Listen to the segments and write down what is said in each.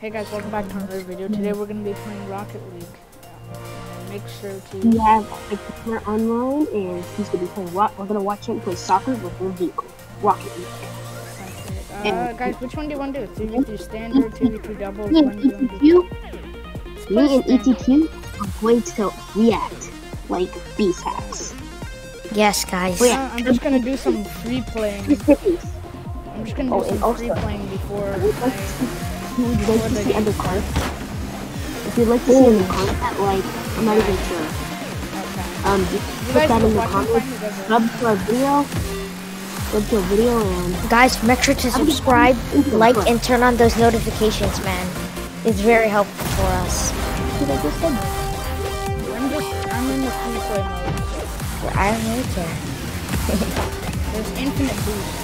Hey guys, welcome back to another video. Today we're gonna be playing Rocket League. Make sure to. We have a partner online, and he's gonna be playing. Rock. We're gonna watch him play soccer with one vehicle, Rocket League. Uh, And- guys, which one do you want to do? 2v2 standard, 2v2 double? Me Which and one do you want to do? ETQ, me and ETQ are going to react like beast hacks. Yes, guys. Wait. Uh, I'm just gonna do some free playing. Just hit these. I'm just gonna do Oh, some also- free playing before If you'd like to see, if you'd like to if you'd like to see undercard at like, I'm not even sure. Okay. Um, just You put guys that in the watching comments. fine? You guys are- Sub to our video. Sub to our video and Guys, make sure to subscribe, like, and turn on those notifications, man. It's very helpful for us. what I just said. I'm just. I'm in the free play mode. I don't really care. There's infinite boost.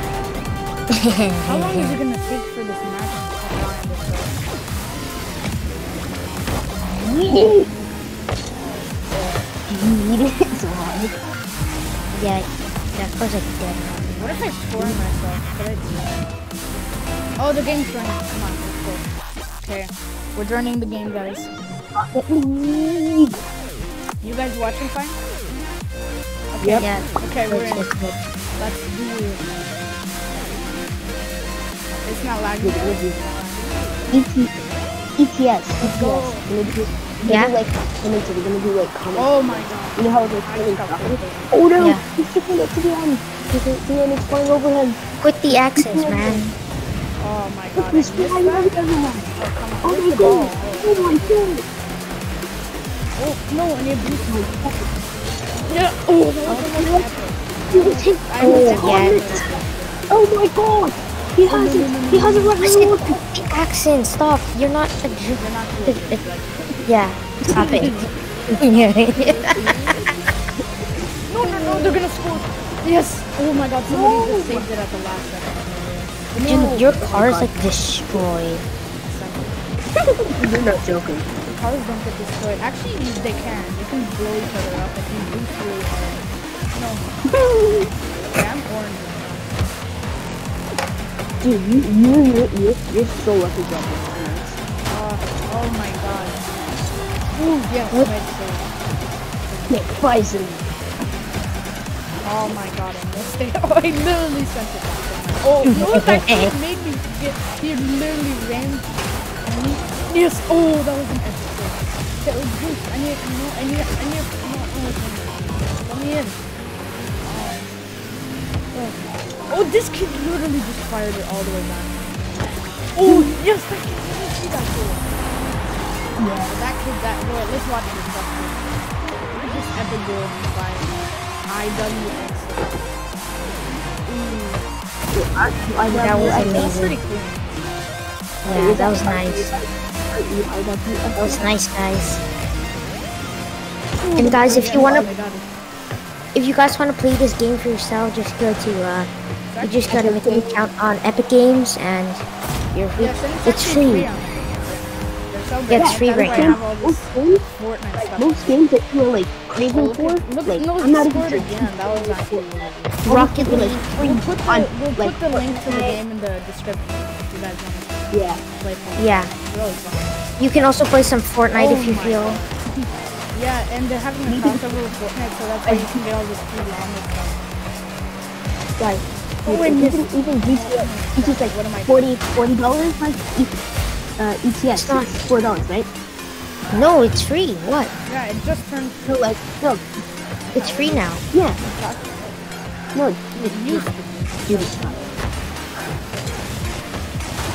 How long is it gonna take for this match to this way? It's hard. Yeah, yeah, of course I did. What if I score myself? Could I that? Oh, the game's running. Come on, let's go. Okay, we're joining the game, guys. You guys watching fine? Okay, Yeah. okay, we're in. Let's do it. It's not lagging. ET, ETS, ETS. go. We're gonna do, we're Yeah? gonna do like comments. We're gonna do like comments. Oh my god. You know how it's like I really just got soccer? frustrated. Oh no! Yeah. He's skipping it to the end. He's the end is flying over him. Quit the axes, man. Oh my god. I He's flying over that. everyone. Oh, come on. Oh my the ball? god! Oh my god! Oh, no, I need boost. Yeah. Oh, that was almost epic. Dude, his I Oh, missed yeah. it. Oh my god! He has it! He has it right I said now! quit the accent. Stop. You're not a Jew. You're not cool. Yeah, stop it. No, no, no, they're gonna score. Yes. Oh my god, somebody just saved it at the last second. Dude, your car is like destroyed. You're not joking. Cars don't get destroyed. Actually, they can. They can blow each other up if you boost really hard. No. Yeah, I'm orange. Dude, you, you, you, you, you're so lucky dropping this. Uh, oh my god. Ooh, yes, What? save. Nick Bison. Oh my god, I missed it. Oh, I literally sent it back. to him. Oh, no, that made me get. He literally ran. he- Yes. Oh, that was an epic. That was good. I need. No, I need. I need. No, no, no. Let me in. Oh. Oh, this kid literally just fired it all the way back. Oh, yes, that kid. Me see that goal. Yeah, that kid. That. Wait, let's watch this. Look at this epic goal by IWX. I, I, That was I, That's amazing. pretty cool. Yeah, that was nice. That was nice, guys. And guys, if you wanna, if you guys wanna play this game for yourself, just go to, uh, you just gotta make an account on Epic Games, and you're free. Yes, and it's, It's actually free. on there. They're so Yeah, it's free That's right now. have all this Most games, Fortnite stuff. most games that you are like craving look, for, look, like no, I'm not even scored sure. again. That was actually really good. Rocket Like, League. We'll put the, on, we'll like, put the link to the game in the description if you guys want to Yeah. play Fortnite. Yeah, really fun. you can also play some Fortnite Oh if you feel. Yeah, and they're having a crossover with Fortnite, so that's why you can get all this free llama stuff. Guys, Oh, I even, missed even GTA, it's just like What am I 40 40 dollars like e, uh, ETS. It's not- four dollars, right? No, it's free. What? Yeah, it just turned. So like no, It's free now. yeah, no, It used to be. dude, it's not.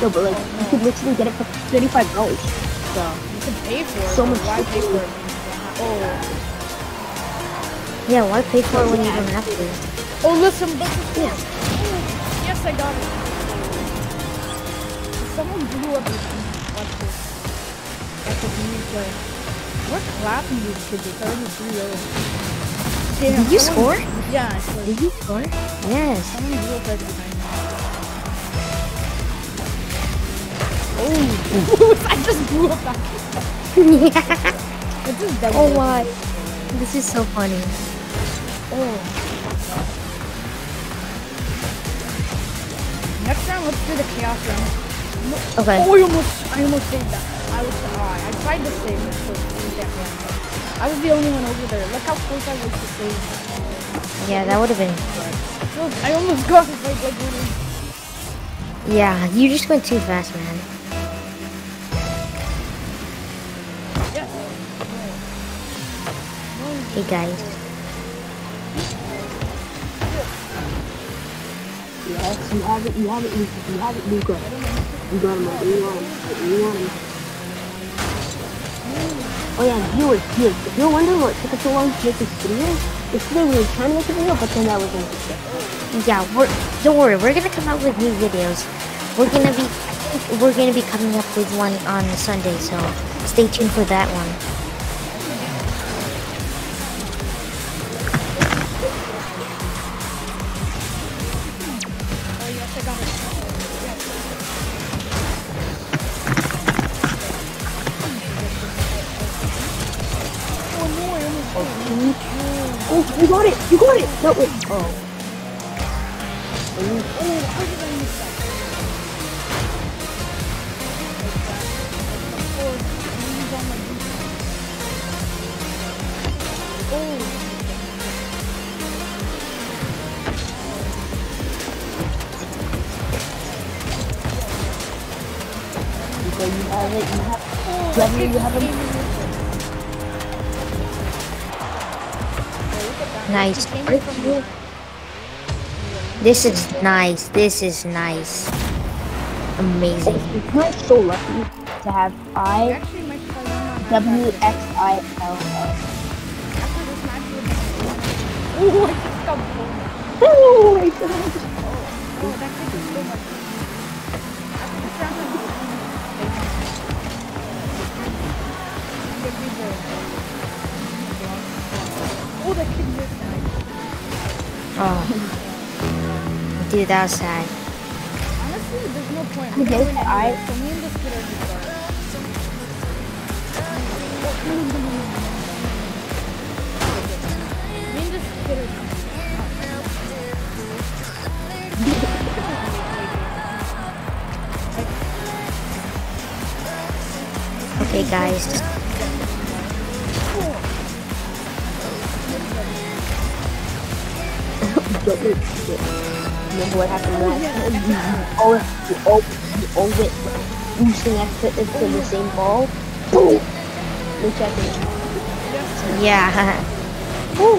No, but like you could literally get it for thirty five dollars. So You could pay for it. So much Why pay for it? Oh. Yeah, why pay for it when you don't have to? Oh, listen, listen. Yes. Yes, I got it. Someone blew up this. Watch this. That's a new play. We're clapping these kids. It's already 3 0. Damn, Did you someone- score? Yeah, I scored. Did you score? Yes. Someone blew up right behind me. Oh, I just blew up that kid. Dead oh my. This is so funny. Oh. Let's do the chaos round. Okay. Oh, I almost, I almost saved that. I was, oh, I tried to save it, so you can't run. I was the only one over there. Look how close I was to save. Yeah, that would have been. I almost got it, like, like, really. Yeah, you just went too fast, man. Yes. Hey guys. Yes, you have it, you have it, Luca. You have it, Luca. You got him, man. You want him. You want him. Oh yeah, viewers, viewers. If you're wondering what took us so long to make this video, yesterday we were trying to make a video, but then that was unsuccessful. Yeah, we're don't worry, we're gonna come out with new videos. We're gonna be we're gonna be coming up with one on Sunday, so stay tuned for that one. Wait. Oh. Oh, Nice. This is nice. This is nice. Amazing. We're so lucky to have I W. X I L L. Oh, I just got. Oh my god! Oh, that kid is so much. Oh, that kid missed. Oh. Dude, that was sad. Honestly, there's no point. I I'm guess going I- anywhere, me and this kid are just. Me and this kid are Okay, guys. Don't make. Remember what happened last time? Always, you always, you always boosting exit into the same ball. Boom! No checking. Yeah. Woo!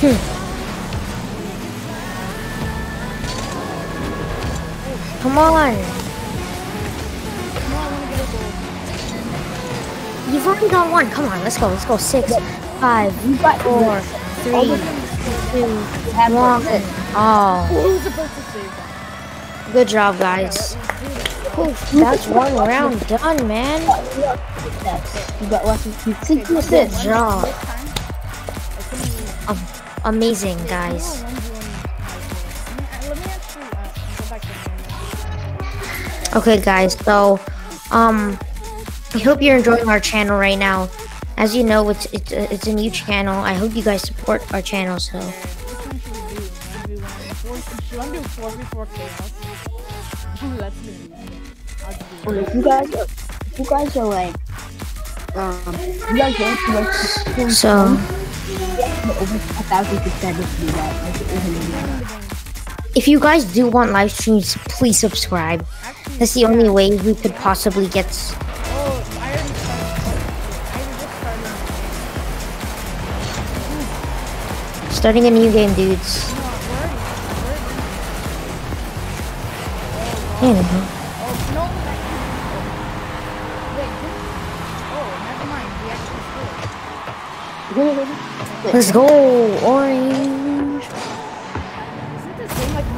Come on. You've already got one. Come on, let's go. Let's go. Six, five, four, three, it. Oh, to save that? good job, guys. That's one round done, man. You got Good job. Amazing, guys. To Okay, guys. So, um, I hope you're enjoying our channel right now. As you know, it's it's a, it's a new channel. I hope you guys support our channel. So, if you guys are, if you guys are like, um, you guys like, so if you guys do want live streams, please subscribe. That's the only way we could possibly get. Starting a new game, dudes. No, we're already. You We're already. know. Oh, no. Wait, didn't- oh, never mind. We actually scored. Let's go, orange. Isn't the same like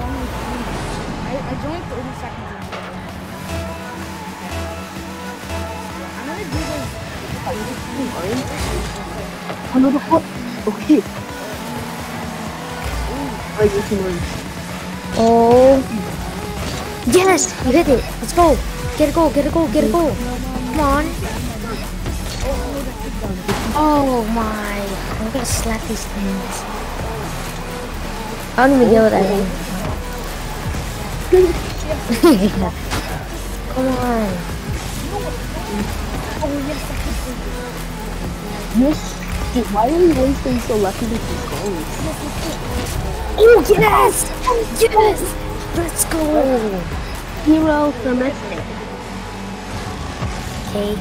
Oh. Yes, you hit it. Let's go. Get a goal, get a goal, get a goal. Come on. Oh my. I'm gonna slap these things. I don't even know what I mean. Come on. Oh yes, that's a good one. Yes. Dude, why are always being so lucky with these goals? Oh, yes! Oh, Yes! Let's go! Hero from Estate. Okay,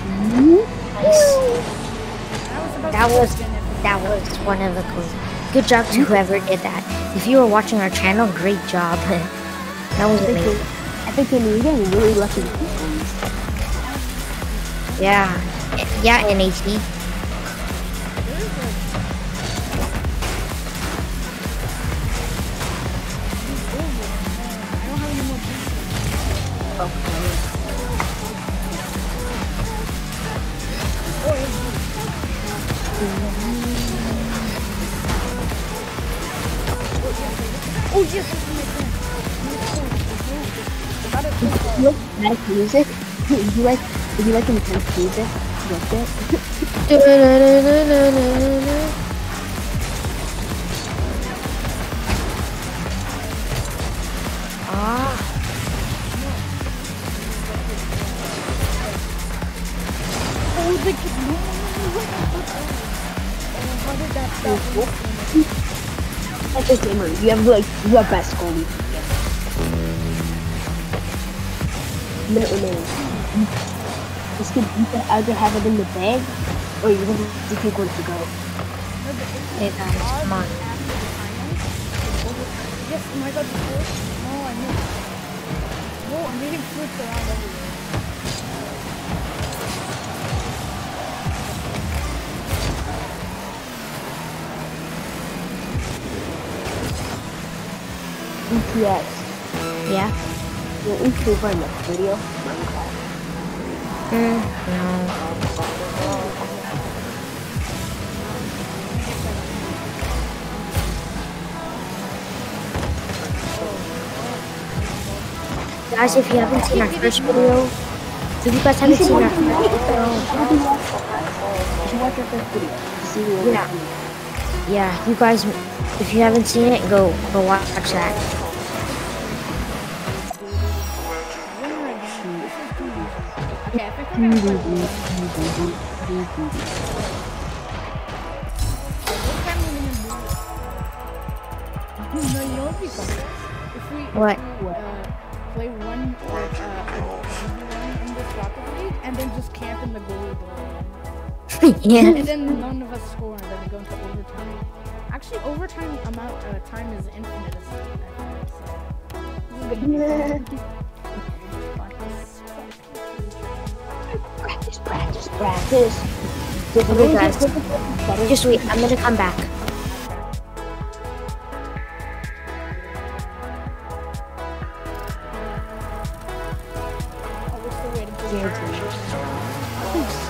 That was That was one of the cool. Good job to whoever did that. If you were watching our channel, great job. that was I think, amazing. I think you're getting really lucky with these. Yeah, yeah, NHD. I Oh yes, this is my friend. Got. You like nice music? Would you like, would you like intense music? Like it? You have like the best goalie. Minute remaining. This could you can either have it in the bag or you're gonna have to take one to go. hey guys, come on. Yes, oh my god, the. No, I missed. No, I'm getting flipped around everywhere. ETS. Yeah. Your YouTuber in the video. Minecraft. Mm, no. Guys, if you haven't seen our first video, if you guys haven't seen our first video, You should watch our first video see we're Yeah. Yeah, you guys, if you haven't seen it, go go watch that. What uh, play one, uh, one in League, and then just camp in the goal goal. Yeah. And then none of us score, and then we go into overtime. Actually, overtime amount uh, time is infinite. So this is gonna be fun. Practice, practice, practice. Just Okay, guys. Just wait, I'm gonna come back. Oh,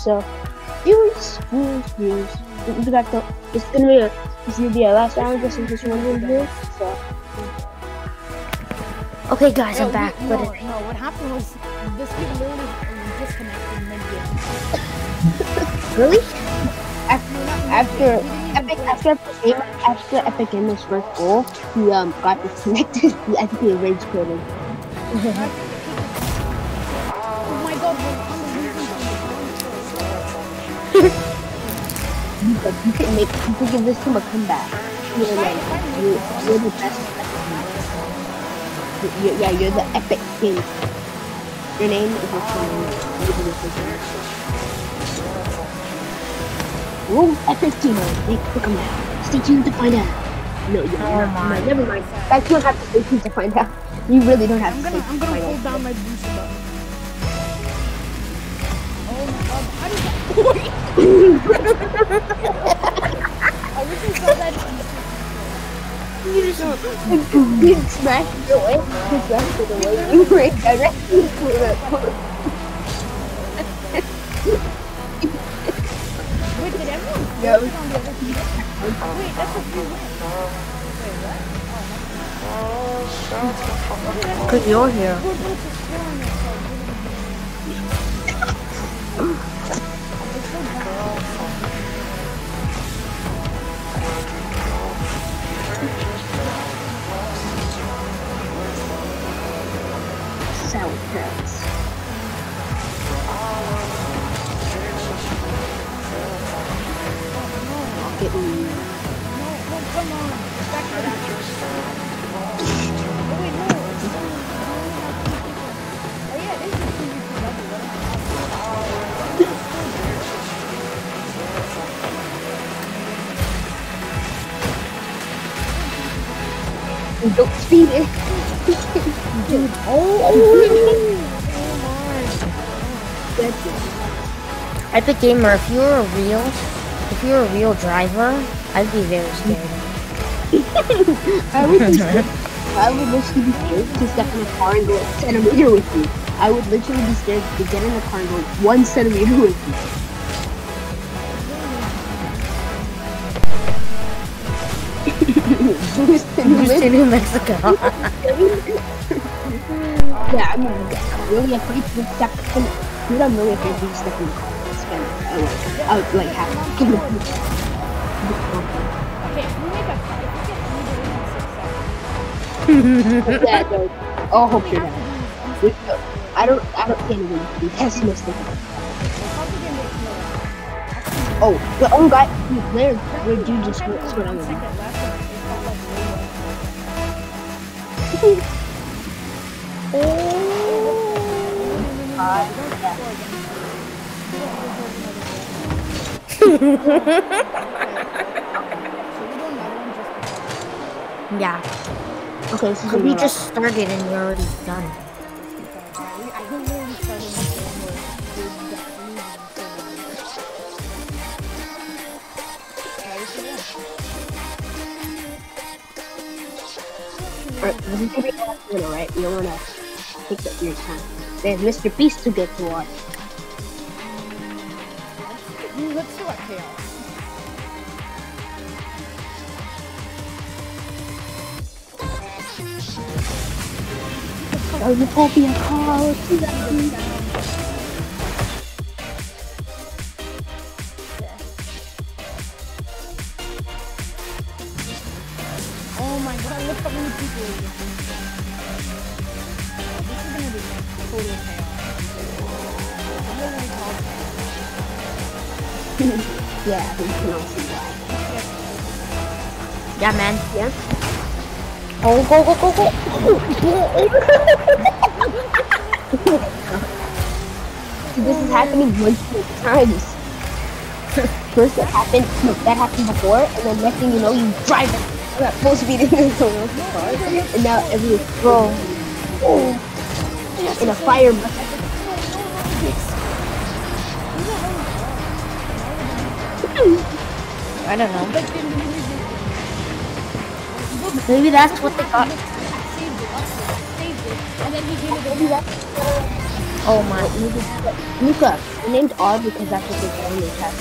So, viewers, viewers, viewers. We'll be back to. It's gonna be a. This is gonna be our last round just in case you wondering here. So, Okay, guys, No, I'm back. we- But no, no, what happened was this kid literally disconnected mid-game. really? after after mid-game. He didn't even Epic play. after Epic after Epic Gamer's first goal, he um got disconnected. He- I think he rage quitted. You could, you could make you could give this team a comeback. You're like you you're the best. You- you- yeah, you're the Epic King. Your name is your name. You can just say it. Oh, Epic Teamer, make the comeback. Stay tuned to find out. No, you Oh my. no, never mind. Guys, you don't have to stay tuned to find out. You really don't have I'm to gonna, stay I'm gonna find hold out. down my boost button. I that. Just smashed it away. You were directly for the. Wait, did everyone Yeah? Wait, that's a win. Wait, what? Oh, Cause you're here. It's so bad. Sound hurts. Rocket League. No, no, come on. Back to that. Don't speed it. Dude, oh, That's it. Epic Gamer, if you were a real, if you were a real driver, I'd be very scared. I would be scared. I would literally be scared to step in a car and go a centimeter with you. I would literally be scared to get in a car and go one centimeter with you. New Mexico. Yeah, I mean, I'm really afraid to step in. Dude, I'm really afraid to step in the car uh, like, uh, like. Okay, we make a fight, we yeah, no. Oh, hope you're We- I don't, I don't think gonna be pessimistic. Oh, the own guy, where, where dude just squirt on left, yeah. Okay, But we just started and we're already done. Alright, this is gonna be the last one, alright? You don't wanna take up your time. There's Mr. Beast to get to watch. Let's do a chaos. Oh, the Popia Call. Oh gonna be total chaos. I'm gonna Yeah, we can all see why. Yeah, man. Yeah? Oh, go, go, go, go. This is happening multiple times. First it happened, no, that happened before, and then next thing you know, you drive it at full speed into someone else's car, and now everyone's Bro, in a fire. I don't know. Maybe that's what they got. it, saved it, and then he gave it again. Oh my. Luca, named R because that's what they call in their test.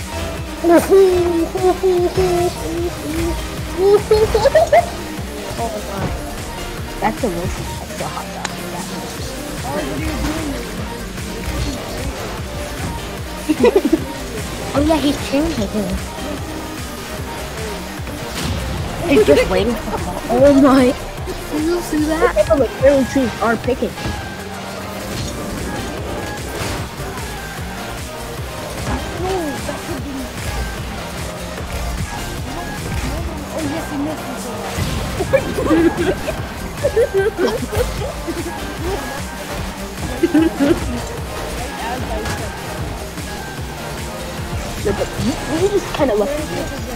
Oh my. That's the. That's the hot dog. Oh yeah, he's changing. He's just waiting for the Oh my. Did you see that? Like clearly trees are picking. No, that could be. Oh yes, he missed me so well no, but you, you just kind of left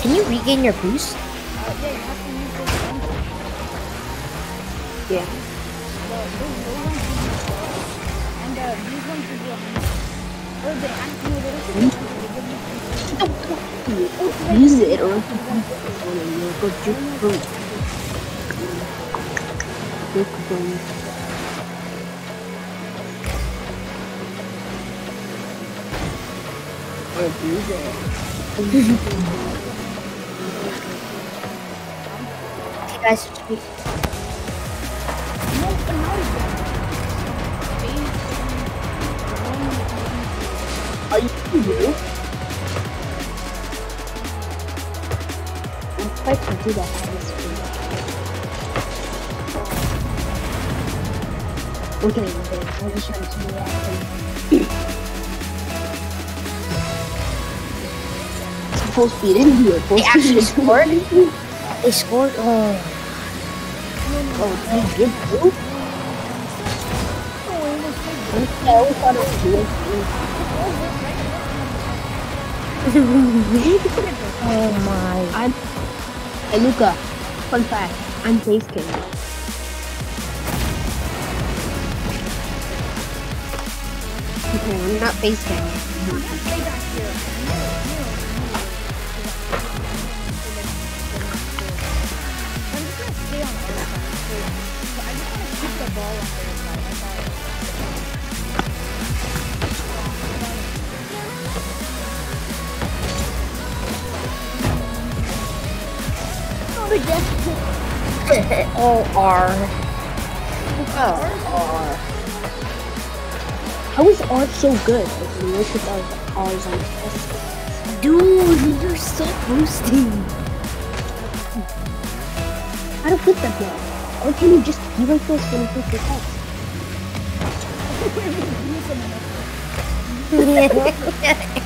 Can you regain your boost? Use it or go juke. Okay, guys. it's one, Are you quite to do that on this. Okay, okay, I was trying to do that. Full speed in here. Full They speed actually in scored? here. They scored. Oh, Oh, they did too? I always thought it was good. oh my. I'm. Hey, Luca. Fun fact. I'm. Okay, I'm not no. I'm just gonna stay on the other side. So, I just wanna keep the ball their Not again. Oh, R. How is R so good? You look at our R's on test. Dude, you're so boosting. How to flip that now? Or can you just be like this when you flip your test?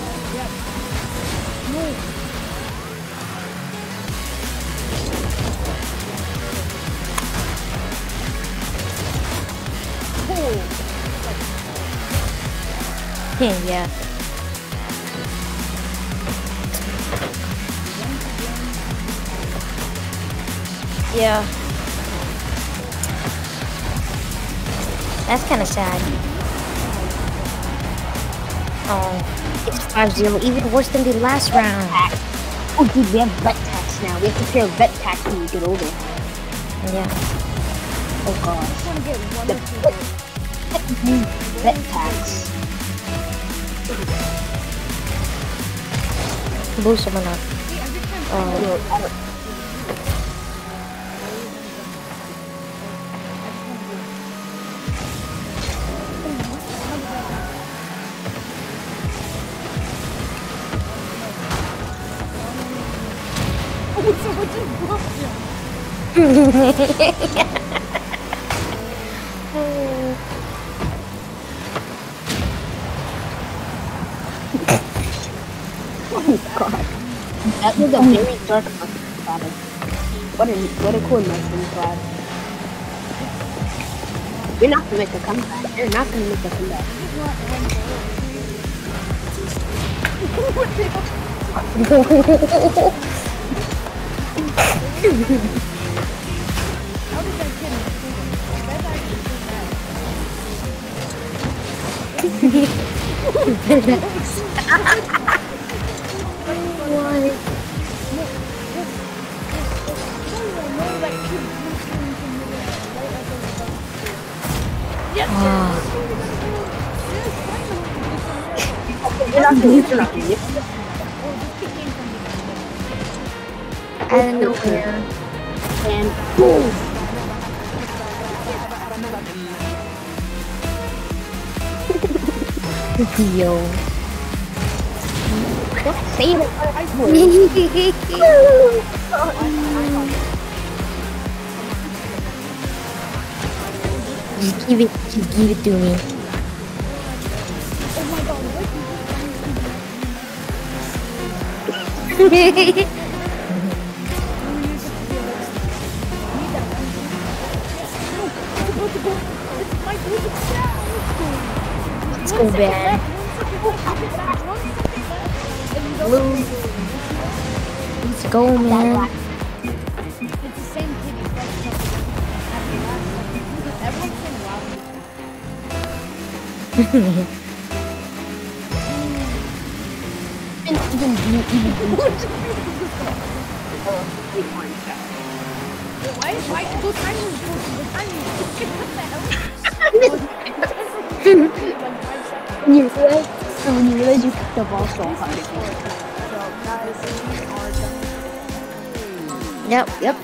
yeah. Yeah. That's kind of sad. Oh, it's 5-0, even worse than the last round. Oh, dude, we have vet tax now. We have to pay our vet tax when we get older. Yeah. Oh, I gosh. just want to get one The vet tax. Boost naman na. See, That was a very dark mushroom cloud. What a, what a cool mushroom cloud. You're not gonna make a comeback. You're not gonna make a comeback. How did that kid Why? À. I don't know where. And boom. Yo. Say it. Just give it, just give it to me. Oh my god. Let's go, Ben. Last second. Everyone's saying wow. Even even you Why? Why? Go time is go time What the hell? Like five seconds. when you realize so when you realize you kicked the ball so hard. So guys, we are done. Yep, yep.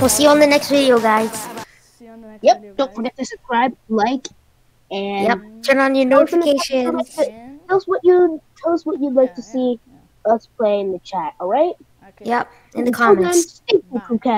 We'll see you on the next video, guys. See you on the next Yep. video, Don't guys. forget to subscribe, like, and Yep. Turn on your notifications. Tell us what you tell us what you'd like to Yeah, see us play in the chat. All right. Okay. Yep, in the comments. stay cool, Bye. cool cat.